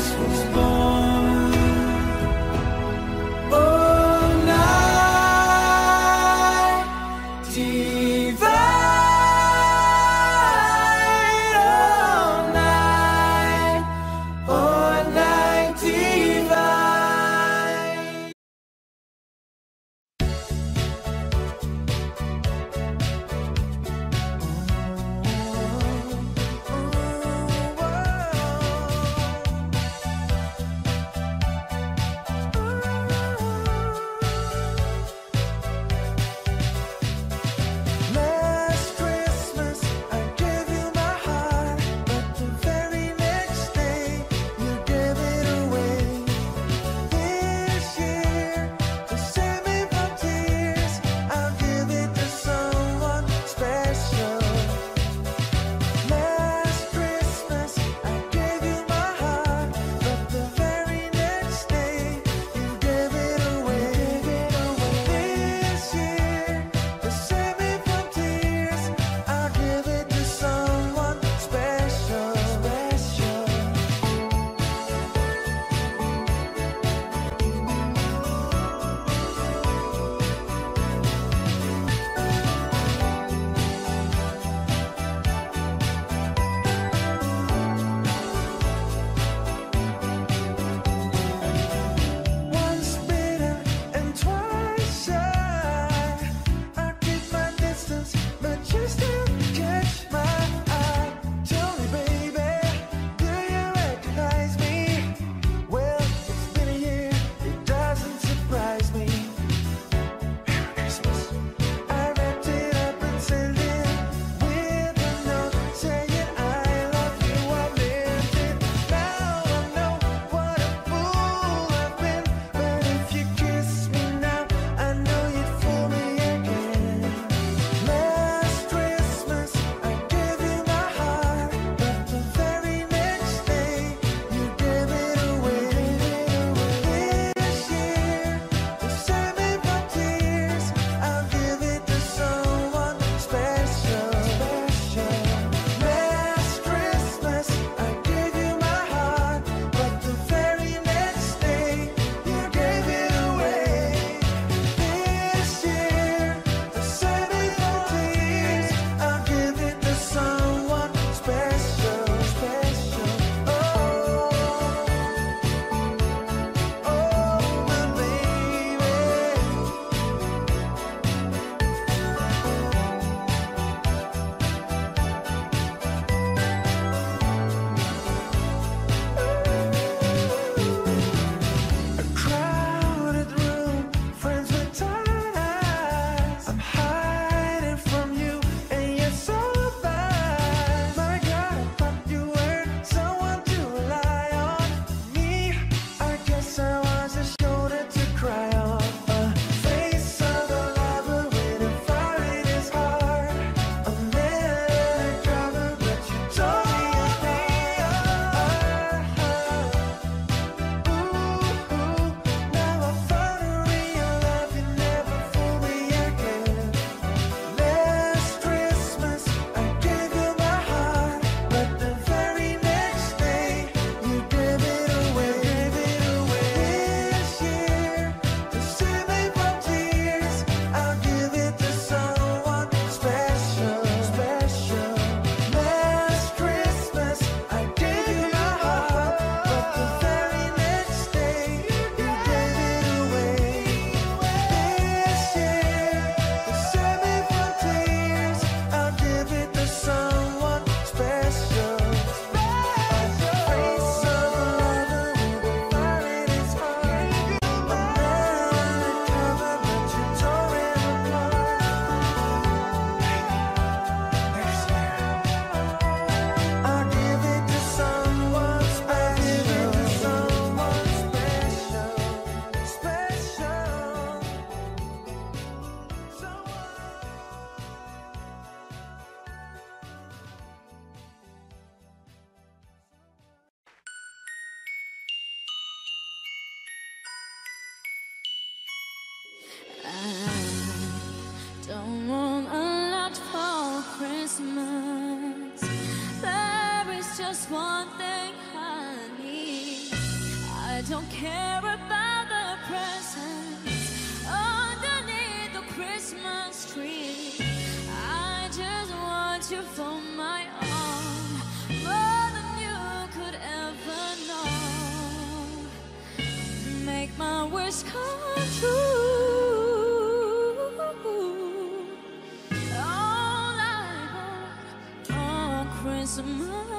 Jesus was. I don't care about the presents underneath the Christmas tree. I just want you for my own, more than you could ever know. Make my wish come true. All I want on Christmas.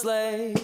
slave.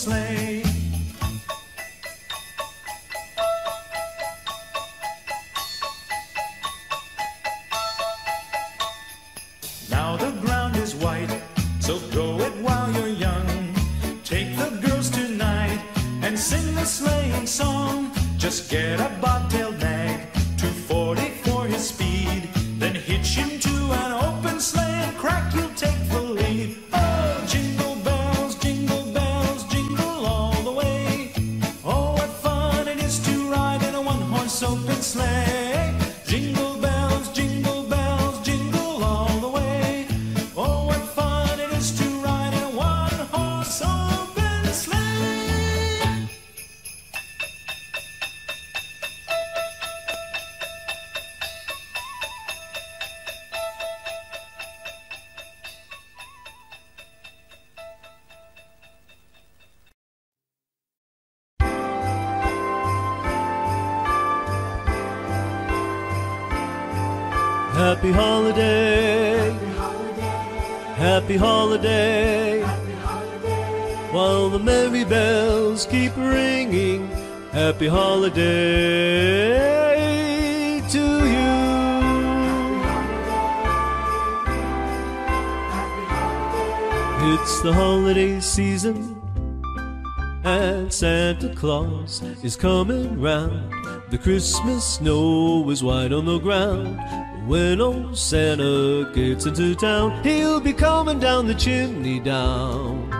Sleigh. Claus is coming round. The Christmas snow is white on the ground. When old Santa gets into town, he'll be coming down the chimney down.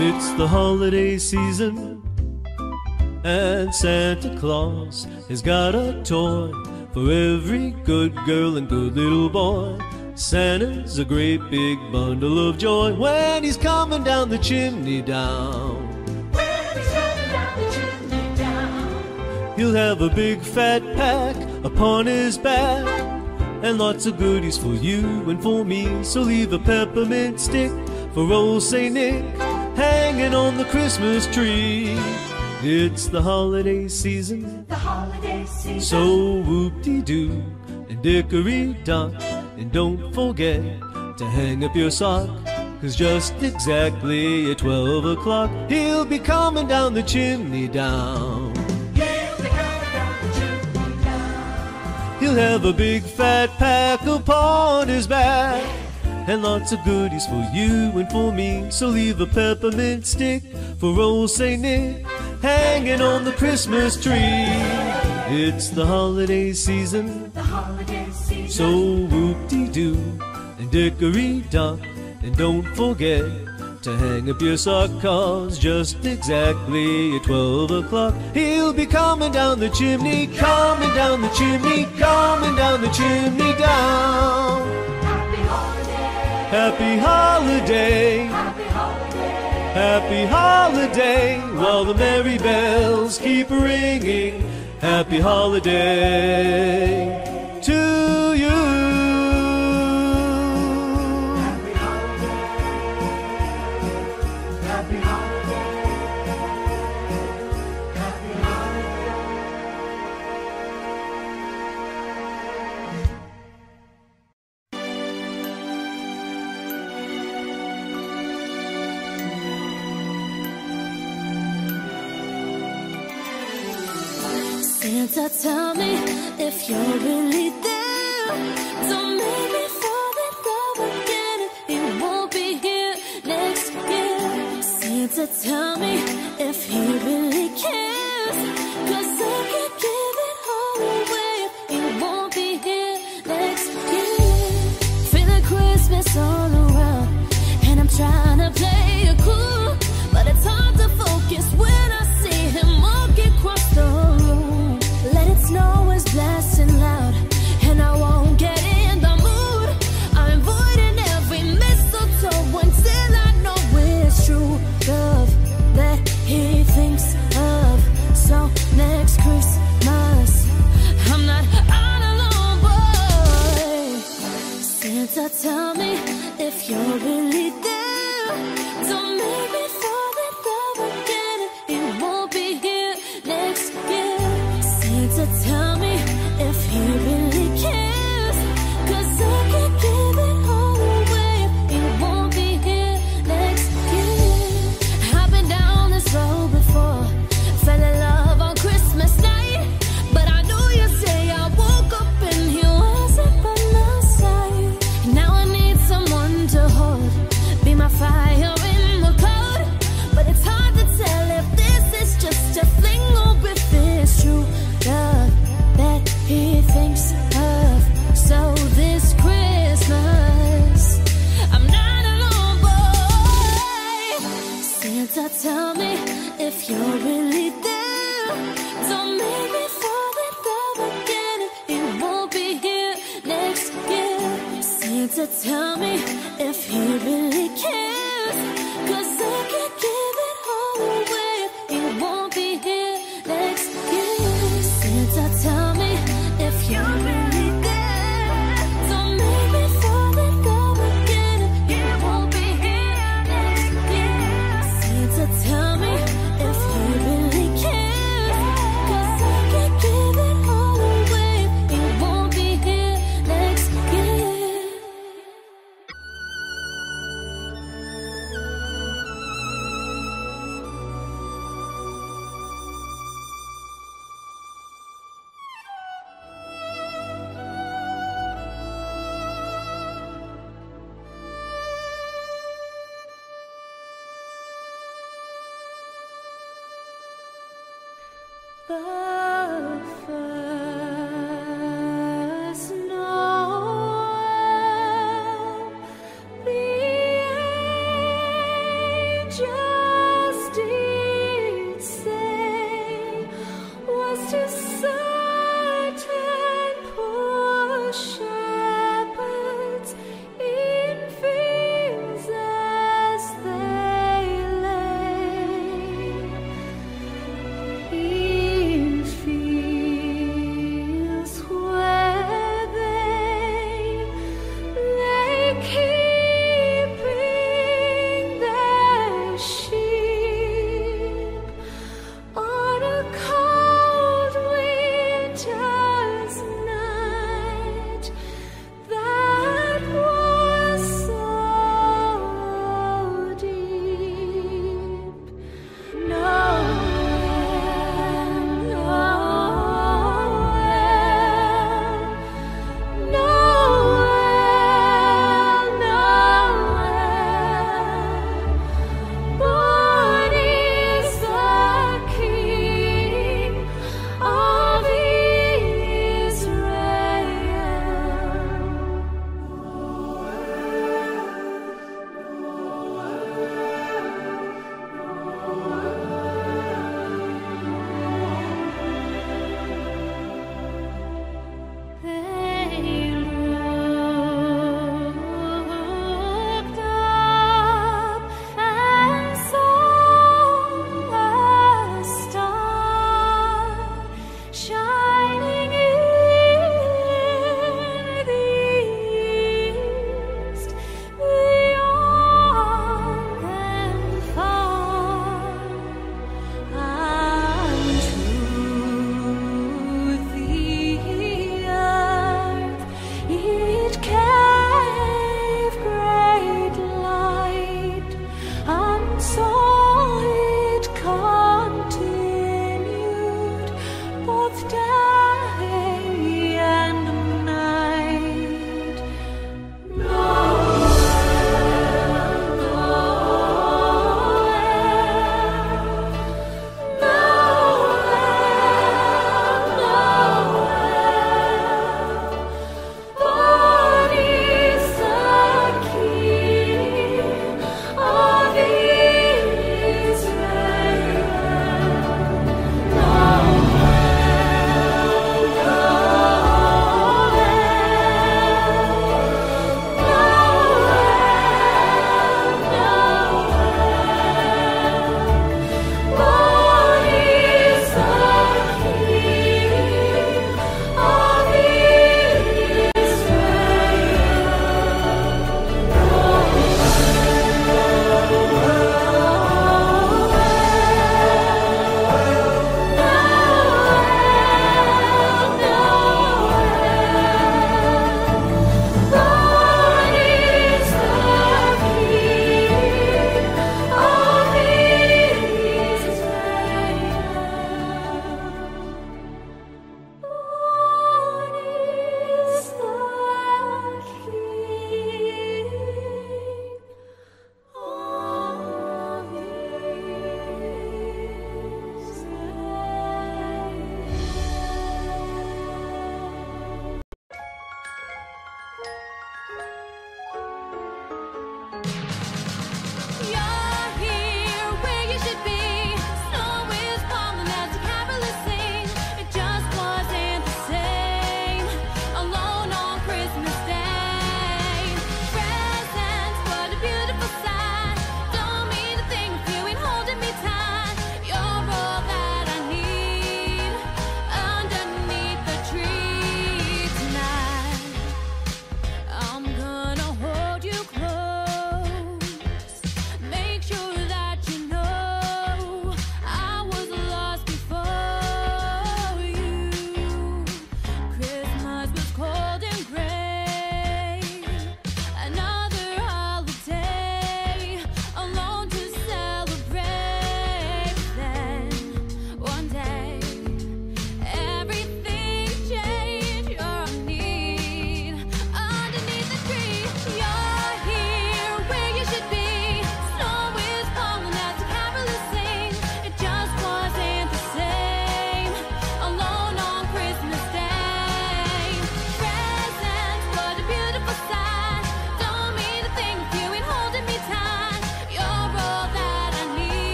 It's the holiday season, and Santa Claus has got a toy for every good girl and good little boy. Santa's a great big bundle of joy when he's coming down the chimney down. He'll have a big fat pack upon his back and lots of goodies for you and for me. So leave a peppermint stick for old Saint Nick hanging on the Christmas tree. It's the holiday season, The holiday season. so whoop-de-doo and dickory-dock. And don't forget to hang up your sock, cause just exactly at 12 o'clock, he'll be coming down the chimney down. He'll have a big fat pack upon his back and lots of goodies for you and for me. So leave a peppermint stick for old Saint Nick hanging on the Christmas tree. It's the The holiday season. So whoop-de-doo and dickory-dock. And don't forget to hang up your sock, cause just exactly at 12 o'clock, he'll be coming down the chimney, coming down the chimney, coming down the chimney down. Happy holiday. Happy holiday, Happy holiday. happy holiday, while the merry bells keep ringing. Happy holiday to you. Happy. Happy. Happy. Santa, tell me if you're in tell me if he really if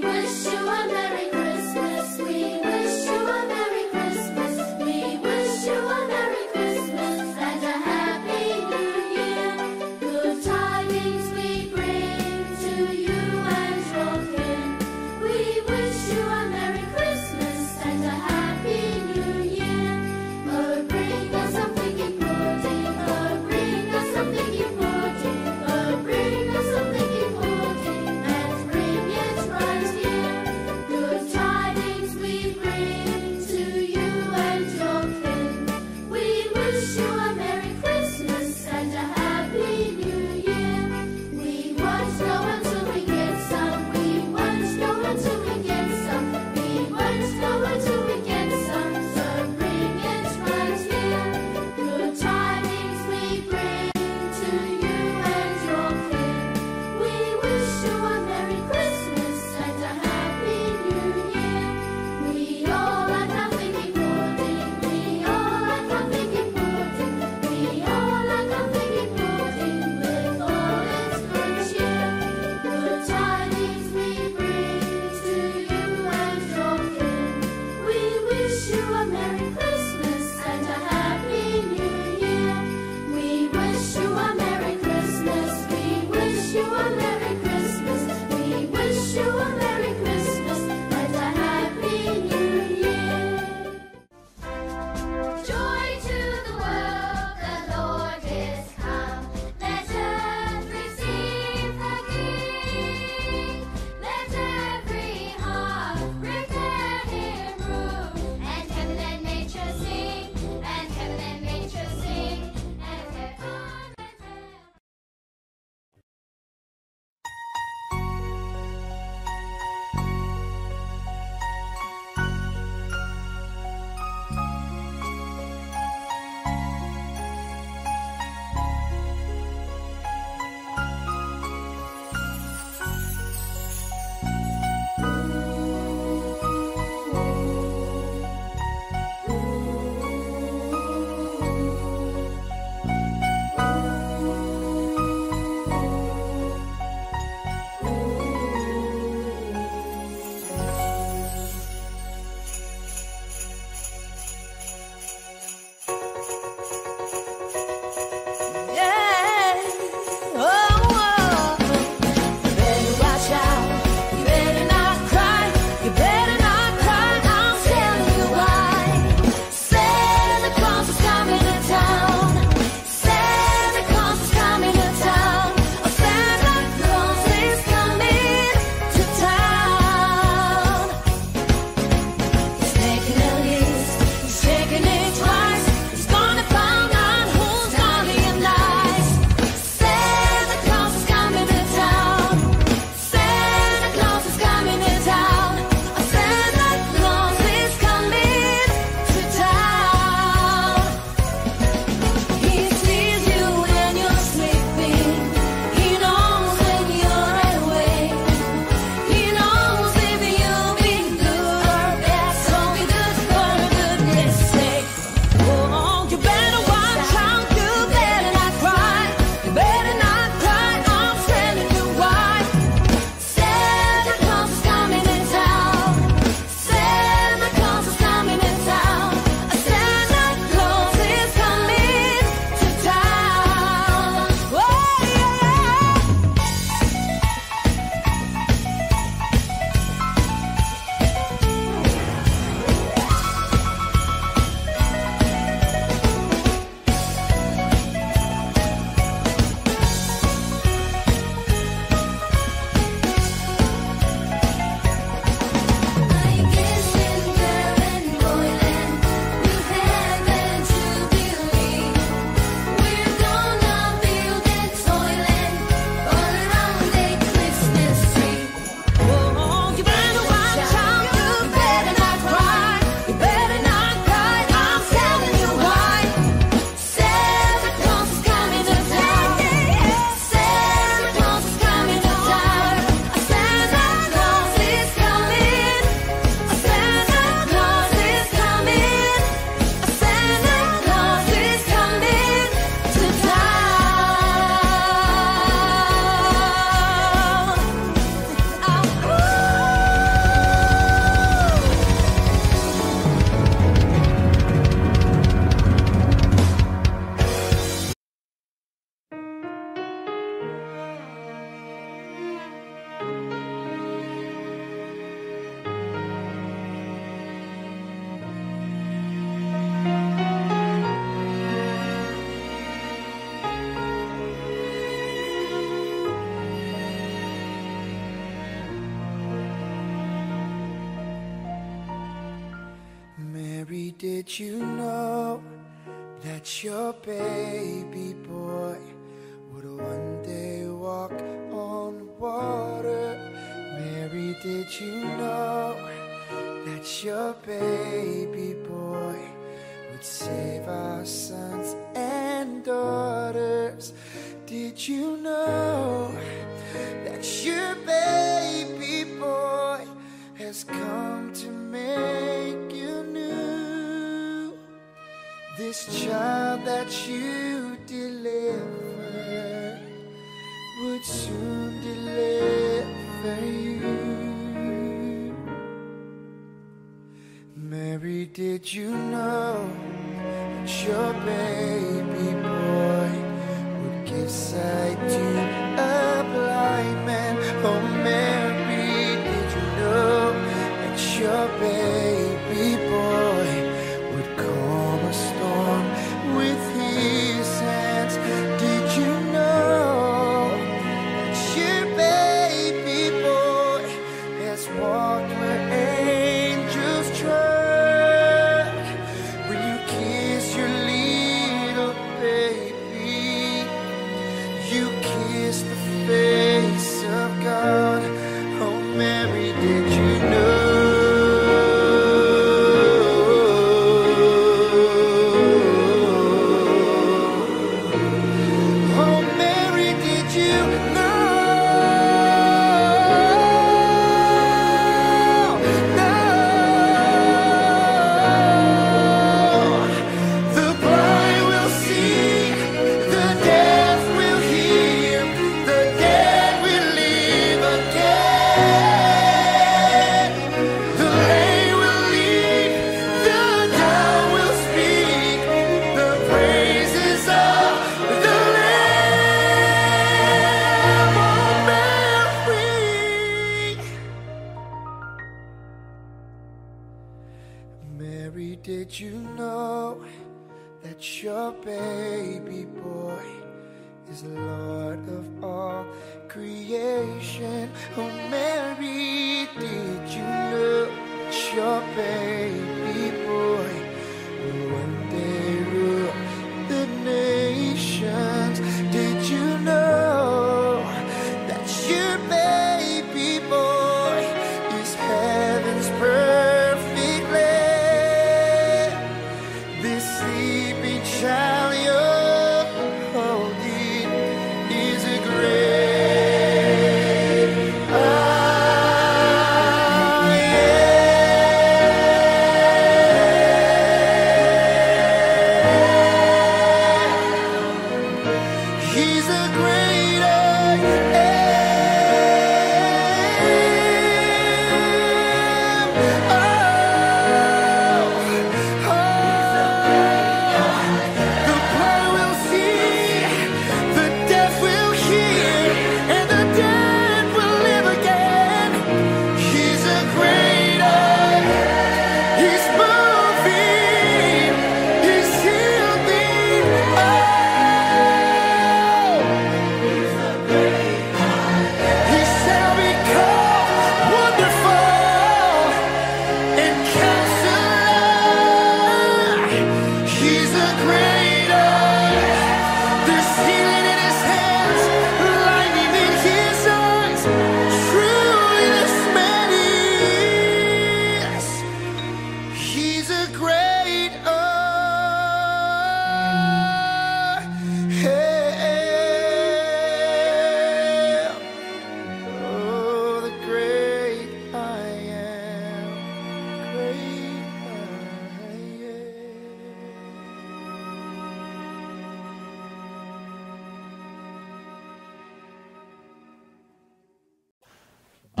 wish you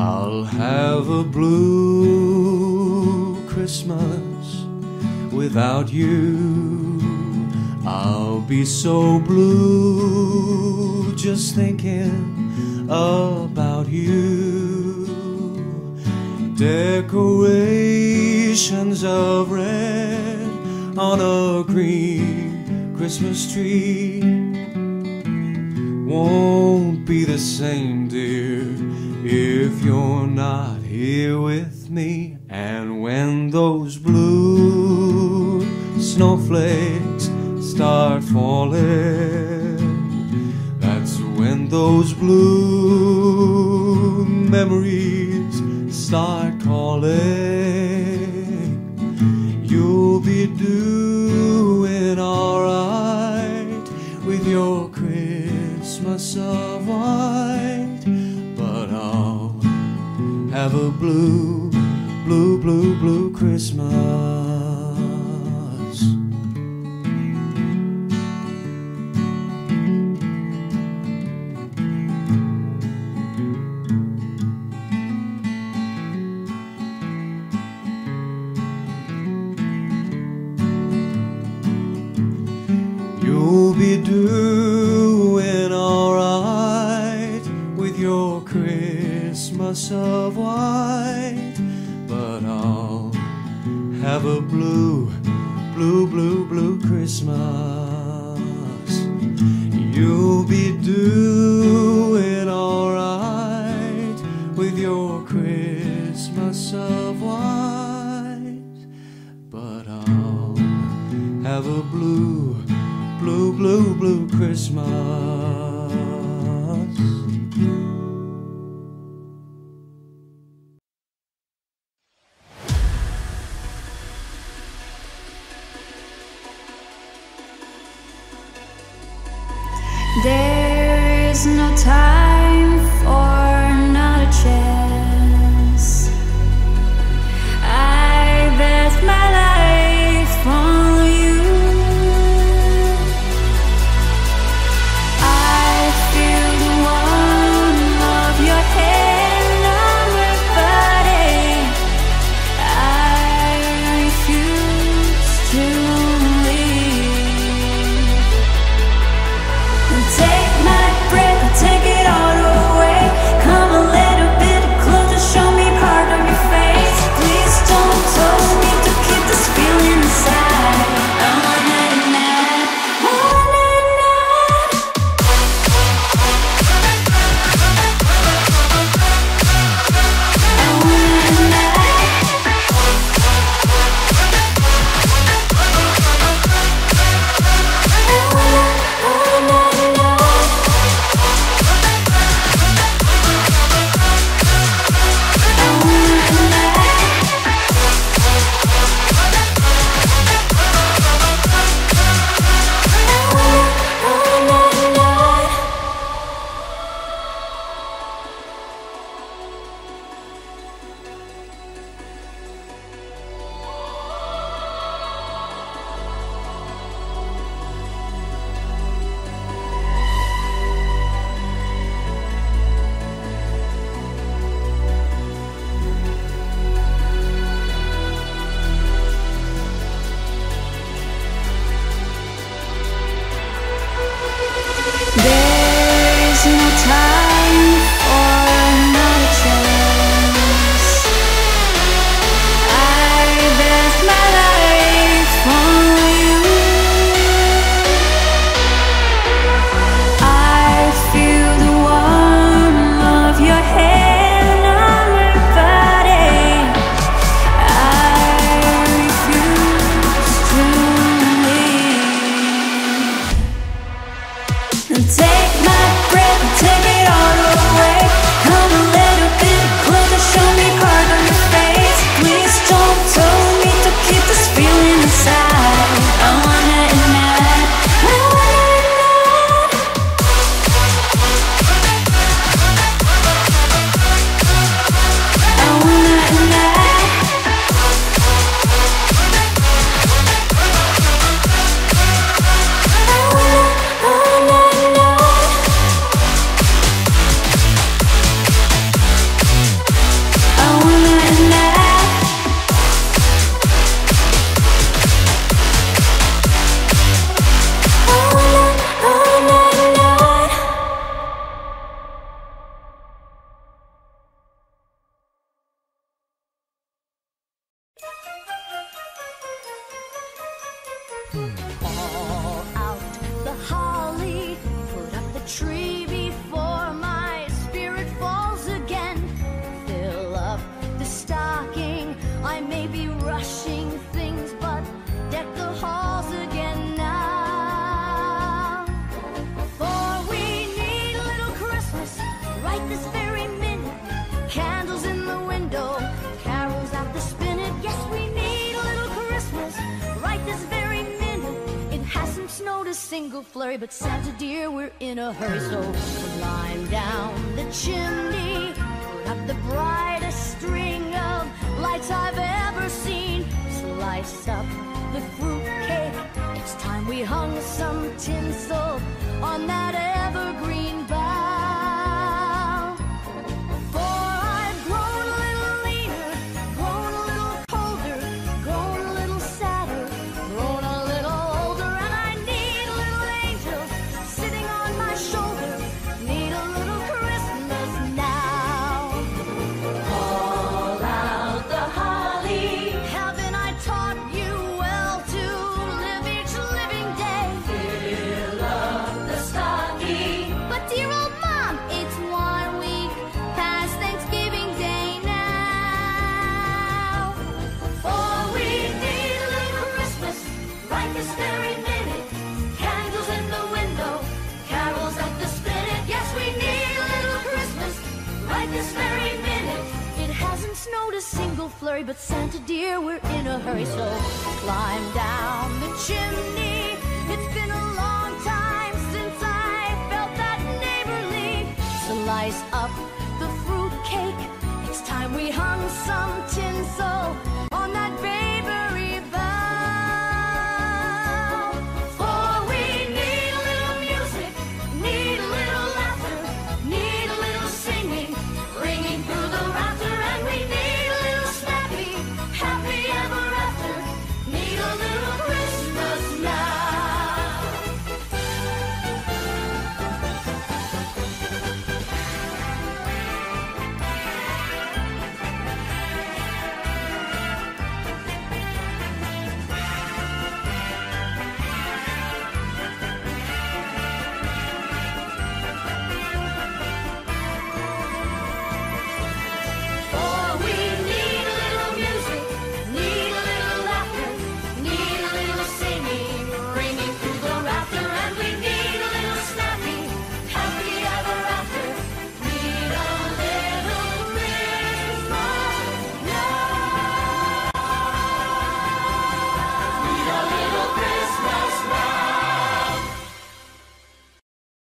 I'll have a blue Christmas without you. I'll be so blue just thinking about you. Decorations of red on a green Christmas tree won't be the same, dear if you're not here with me, and when those blue snowflakes start falling, that's when those blue but Santa dear, we're in a hurry, so climb down the chimney. It's been a long time since I felt that neighborly. Slice up the fruitcake. It's time we hung some tinsel.